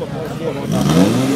本当に。